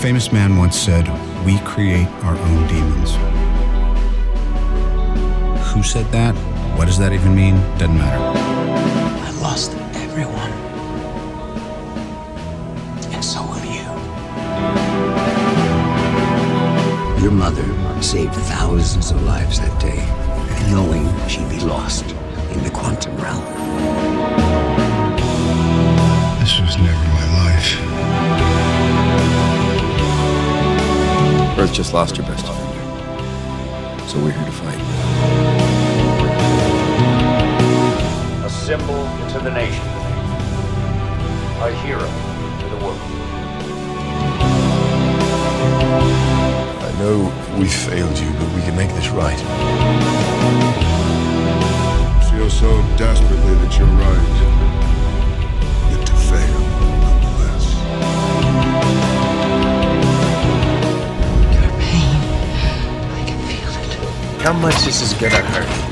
famous man once said, We create our own demons. Who said that? What does that even mean? Doesn't matter. I lost everyone. And so will you. Your mother saved thousands of lives that day, knowing she'd be lost in the quantum realm. Earth just lost her best defender. So we're here to fight. a symbol to the nation, a hero to the world. I know we failed you, but we can make this right. Feel so desperately that you're right. How much this is gonna hurt?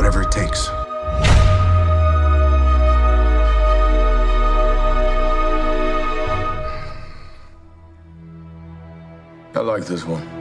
Whatever it takes. I like this one.